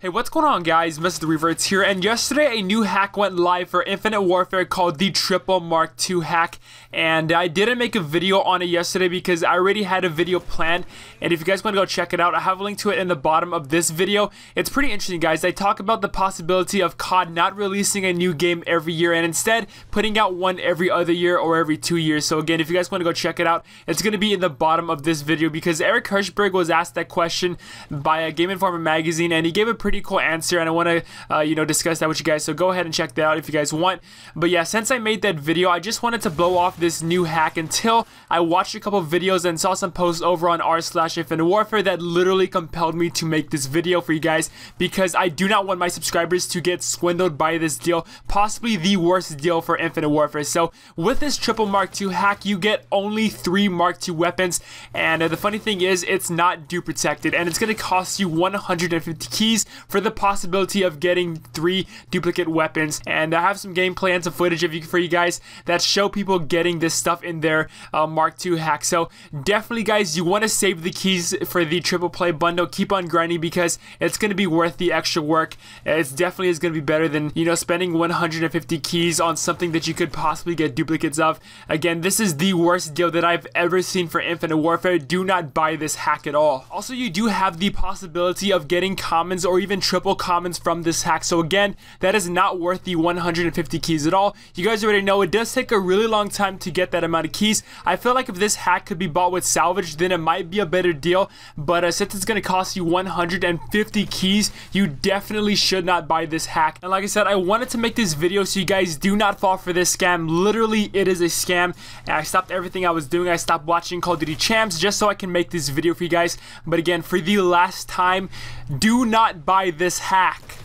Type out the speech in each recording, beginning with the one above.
Hey, what's going on guys? Mr. The Revertz here, and yesterday a new hack went live for Infinite Warfare called the Triple Mark II hack, and I didn't make a video on it yesterday because I already had a video planned, and if you guys want to go check it out, I have a link to it in the bottom of this video. It's pretty interesting guys, I talk about the possibility of COD not releasing a new game every year, and instead putting out one every other year or every two years, so again, if you guys want to go check it out, it's going to be in the bottom of this video because Eric Hirshberg was asked that question by a Game Informer magazine, and he gave a pretty pretty cool answer and I want to uh, you know discuss that with you guys so go ahead and check that out if you guys want. But yeah since I made that video I just wanted to blow off this new hack until I watched a couple videos and saw some posts over on r slash infinite warfare that literally compelled me to make this video for you guys because I do not want my subscribers to get swindled by this deal possibly the worst deal for infinite warfare. So with this triple mark II hack you get only three mark II weapons and uh, the funny thing is it's not dupe protected and it's gonna cost you 150 keys for the possibility of getting three duplicate weapons. And I have some gameplay and some footage of you, for you guys that show people getting this stuff in their uh, Mark II hack. So definitely, guys, you want to save the keys for the triple play bundle. Keep on grinding because it's going to be worth the extra work. It's definitely is going to be better than, you know, spending 150 keys on something that you could possibly get duplicates of. Again, this is the worst deal that I've ever seen for Infinite Warfare. Do not buy this hack at all. Also, you do have the possibility of getting commons or even even triple commons from this hack. So again, that is not worth the 150 keys at all. You guys already know it does take a really long time to get that amount of keys. I feel like if this hack could be bought with salvage, then it might be a better deal. But uh, since it's going to cost you 150 keys, you definitely should not buy this hack. And like I said, I wanted to make this video so you guys do not fall for this scam. Literally, it is a scam. And I stopped everything I was doing. I stopped watching Call of Duty Champs just so I can make this video for you guys. But again, for the last time, do not this hack.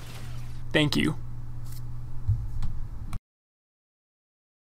Thank you.